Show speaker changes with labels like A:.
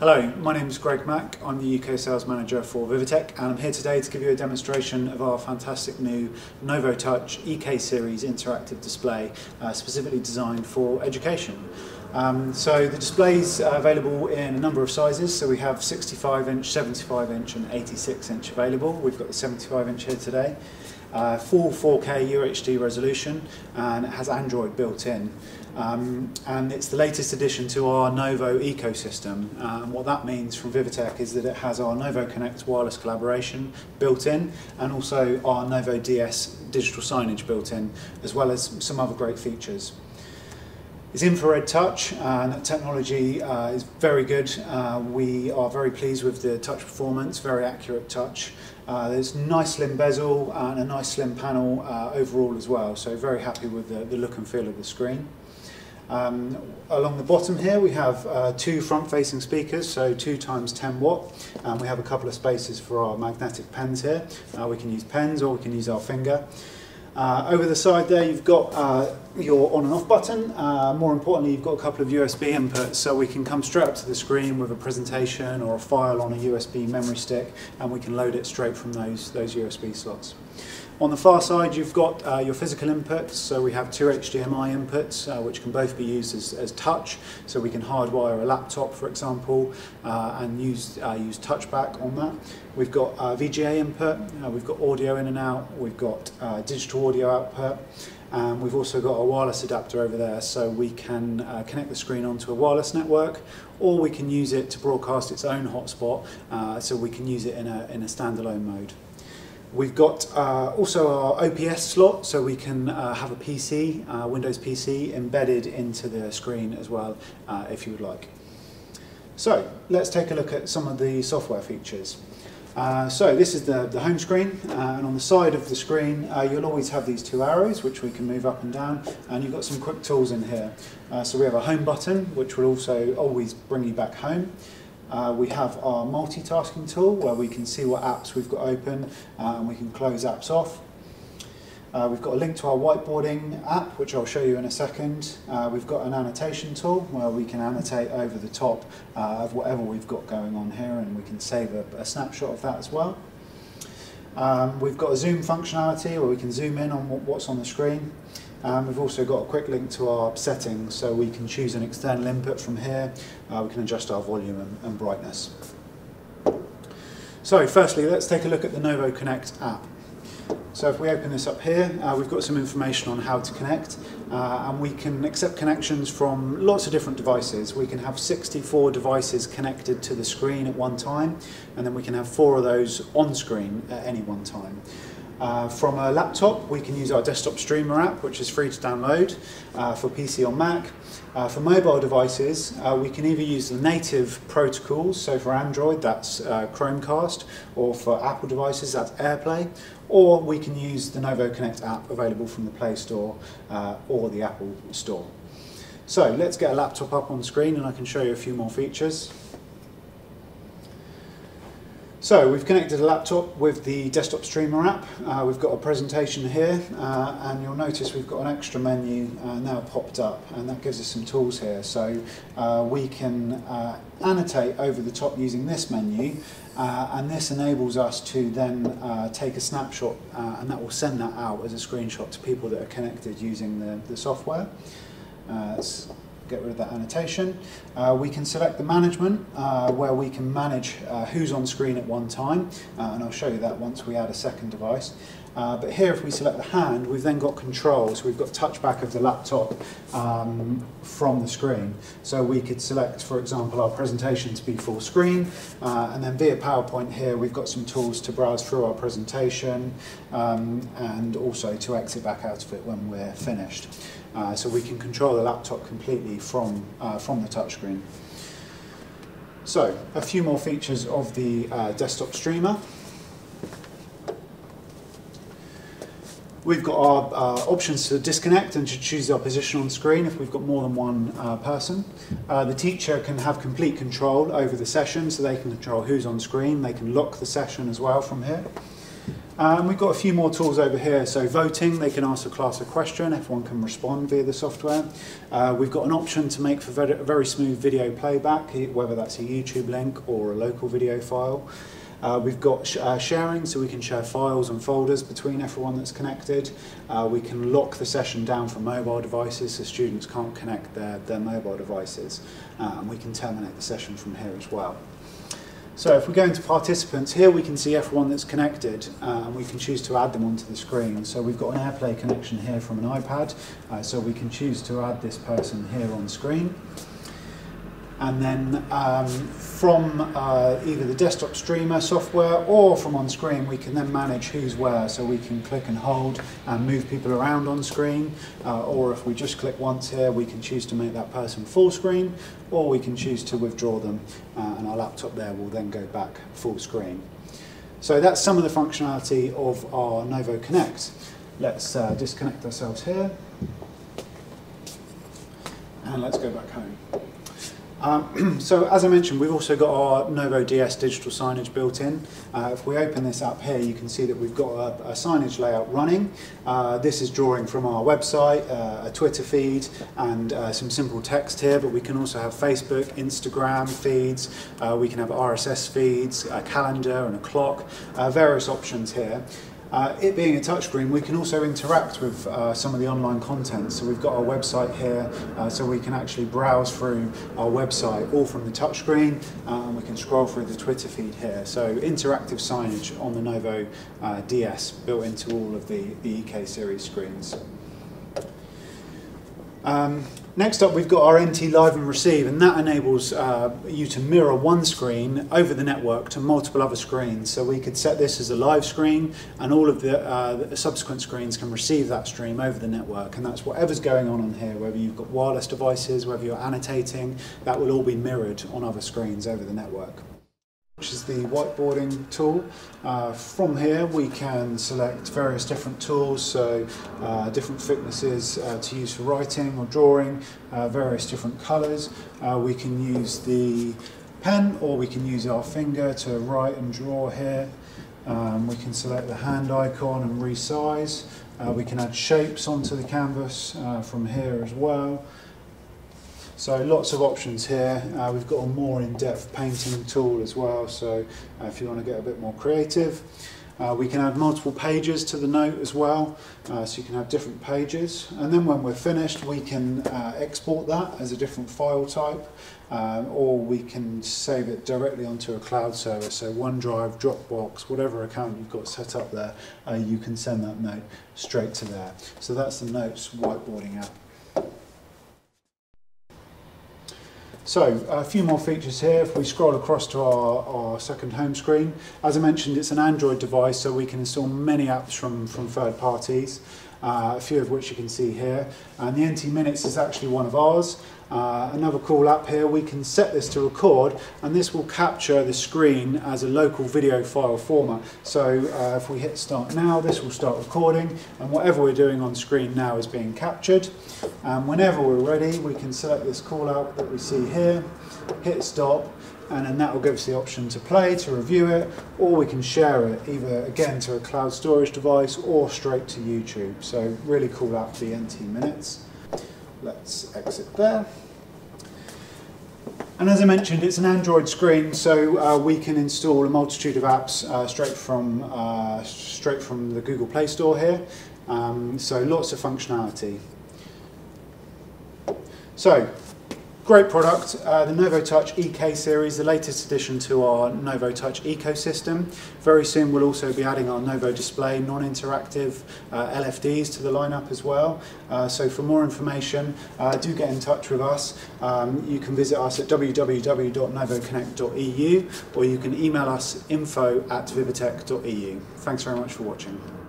A: Hello, my name is Greg Mack. I'm the UK Sales Manager for Vivitek and I'm here today to give you a demonstration of our fantastic new NovoTouch EK Series interactive display uh, specifically designed for education. Um, so the displays are available in a number of sizes. So we have 65 inch, 75 inch and 86 inch available. We've got the 75 inch here today. Uh, full 4K UHD resolution and it has Android built in. Um, and it's the latest addition to our Novo ecosystem. And what that means from Vivitek is that it has our NovoConnect wireless collaboration built in and also our Novo DS digital signage built in, as well as some other great features. It's infrared touch and that technology uh, is very good. Uh, we are very pleased with the touch performance, very accurate touch. Uh, there's nice slim bezel and a nice slim panel uh, overall as well, so very happy with the, the look and feel of the screen. Um, along the bottom here we have uh, two front-facing speakers, so 2 times 10 watt. And we have a couple of spaces for our magnetic pens here. Uh, we can use pens or we can use our finger. Uh, over the side there you've got uh, your on and off button. Uh, more importantly you've got a couple of USB inputs so we can come straight up to the screen with a presentation or a file on a USB memory stick and we can load it straight from those, those USB slots. On the far side, you've got uh, your physical inputs. So we have two HDMI inputs, uh, which can both be used as, as touch. So we can hardwire a laptop, for example, uh, and use, uh, use touchback on that. We've got uh, VGA input, uh, we've got audio in and out, we've got digital audio output, and we've also got a wireless adapter over there, so we can connect the screen onto a wireless network, or we can use it to broadcast its own hotspot, so we can use it in a, in a standalone mode. We've got uh, also our OPS slot, so we can uh, have a PC, uh, Windows PC, embedded into the screen as well, uh, if you would like. So, let's take a look at some of the software features. Uh, so this is the, the home screen, uh, and on the side of the screen you'll always have these two arrows which we can move up and down, and you've got some quick tools in here. So we have a home button which will also always bring you back home. Uh, we have our multitasking tool where we can see what apps we've got open uh, and we can close apps off. Uh, we've got a link to our whiteboarding app, which I'll show you in a second. Uh, we've got an annotation tool where we can annotate over the top uh, of whatever we've got going on here and we can save a, a snapshot of that as well. Um, we've got a zoom functionality where we can zoom in on what's on the screen. Um, we've also got a quick link to our settings so we can choose an external input from here. Uh, we can adjust our volume and, and brightness. So firstly, let's take a look at the NovoConnect app. So if we open this up here, uh, we've got some information on how to connect uh, and we can accept connections from lots of different devices. We can have 64 devices connected to the screen at one time and then we can have four of those on screen at any one time. Uh, from a laptop, we can use our desktop streamer app, which is free to download uh, for PC or Mac. Uh, for mobile devices, uh, we can either use the native protocols, so for Android, that's uh, Chromecast, or for Apple devices, that's AirPlay, or we can use the NovoConnect app available from the Play Store uh, or the Apple Store. So let's get a laptop up on screen and I can show you a few more features. So we've connected a laptop with the desktop streamer app. Uh, we've got a presentation here uh, and you'll notice we've got an extra menu uh, now popped up and that gives us some tools here. So uh, we can uh, annotate over the top using this menu uh, and this enables us to then take a snapshot and that will send that out as a screenshot to people that are connected using the, the software get rid of that annotation. Uh, we can select the management uh, where we can manage uh, who's on screen at one time uh, and I'll show you that once we add a second device. Uh, but here if we select the hand we've then got controls. We've got touchback of the laptop um, from the screen. So we could select for example our presentation to be full screen and then via PowerPoint here we've got some tools to browse through our presentation um, and also to exit back out of it when we're finished. Uh, so we can control the laptop completely from, uh, from the touchscreen. So, a few more features of the uh, desktop streamer. We've got our uh, options to disconnect and to choose our position on screen if we've got more than one uh, person. Uh, the teacher can have complete control over the session, so they can control who's on screen. They can lock the session as well from here. Um, we've got a few more tools over here. So voting, they can ask a class a question. Everyone can respond via the software. Uh, we've got an option to make for very, very smooth video playback, whether that's a YouTube link or a local video file. Uh, we've got sh uh, sharing, so we can share files and folders between everyone that's connected. Uh, we can lock the session down for mobile devices so students can't connect their, their mobile devices. Uh, and we can terminate the session from here as well. So if we go into participants, here we can see everyone that's connected uh, and we can choose to add them onto the screen. So we've got an AirPlay connection here from an iPad, uh, so we can choose to add this person here on screen and then um, from uh, either the desktop streamer software or from on screen we can then manage who's where so we can click and hold and move people around on screen uh, or if we just click once here we can choose to make that person full screen or we can choose to withdraw them uh, and our laptop there will then go back full screen. So that's some of the functionality of our NovoConnect. Let's uh, disconnect ourselves here and let's go back home. Um, so as I mentioned, we've also got our Novo DS digital signage built in. Uh, if we open this up here, you can see that we've got a, a signage layout running. Uh, this is drawing from our website, uh, a Twitter feed, and uh, some simple text here, but we can also have Facebook, Instagram feeds, uh, we can have RSS feeds, a calendar and a clock, uh, various options here. Uh, it being a touchscreen, we can also interact with uh, some of the online content. So we've got our website here, uh, so we can actually browse through our website all from the touchscreen, uh, and we can scroll through the Twitter feed here. So interactive signage on the Novo uh, DS built into all of the, the EK series screens. Um, next up, we've got our NT Live and Receive, and that enables uh, you to mirror one screen over the network to multiple other screens. So we could set this as a live screen, and all of the, uh, the subsequent screens can receive that stream over the network, and that's whatever's going on on here, whether you've got wireless devices, whether you're annotating, that will all be mirrored on other screens over the network which is the whiteboarding tool. Uh, from here we can select various different tools, so uh, different thicknesses uh, to use for writing or drawing, uh, various different colours. Uh, we can use the pen or we can use our finger to write and draw here. Um, we can select the hand icon and resize. Uh, we can add shapes onto the canvas from here as well. So lots of options here. Uh, we've got a more in-depth painting tool as well, so uh, if you want to get a bit more creative. Uh, we can add multiple pages to the note as well, uh, so you can have different pages. And then when we're finished, we can uh, export that as a different file type, um, or we can save it directly onto a cloud service, so OneDrive, Dropbox, whatever account you've got set up there, you can send that note straight to there. So that's the Notes whiteboarding app. So a few more features here. If we scroll across to our, our second home screen, as I mentioned, it's an Android device, so we can install many apps from, from third parties. Uh, a few of which you can see here. And the NT Minutes is actually one of ours. Uh, another cool app here, we can set this to record and this will capture the screen as a local video file format. So uh, if we hit start now, this will start recording and whatever we're doing on screen now is being captured. And whenever we're ready, we can select this call out that we see here, hit stop, and then that will give us the option to play, to review it, or we can share it either again to a cloud storage device or straight to YouTube. So really cool app, the NT Minutes. Let's exit there. And as I mentioned, it's an Android screen, so uh, we can install a multitude of apps uh, straight from uh, straight from the Google Play Store here. Um, so lots of functionality. So Great product, uh, the NovoTouch EK series, the latest addition to our NovoTouch ecosystem. Very soon we'll also be adding our Novo Display non-interactive uh, LFDs to the lineup as well. Uh, so for more information, uh, do get in touch with us. Um, you can visit us at www.novoconnect.eu or you can email us info at vivitek.eu. Thanks very much for watching.